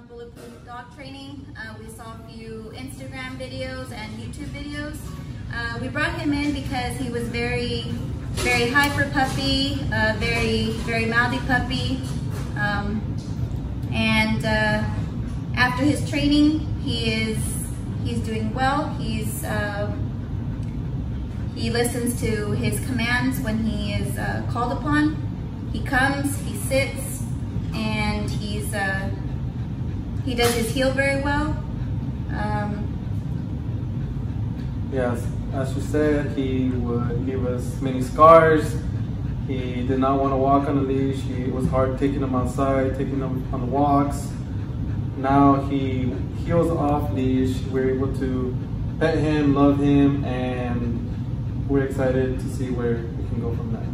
Bulletproof Dog Training. Uh, we saw a few Instagram videos and YouTube videos. Uh, we brought him in because he was very, very hyper puppy, uh, very, very mouthy puppy. Um, and uh, after his training, he is, he's doing well. He's, uh, he listens to his commands when he is uh, called upon. He comes, he sits, and he's uh, he does his heel very well. Um, Yes, as you said, he would give us many scars. He did not want to walk on a leash. He, it was hard taking him outside, taking him on the walks. Now he heels off leash. We're able to pet him, love him, and we're excited to see where we can go from there.